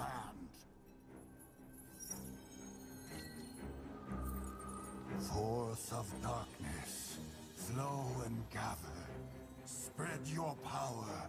land. Force of darkness, flow and gather. Spread your power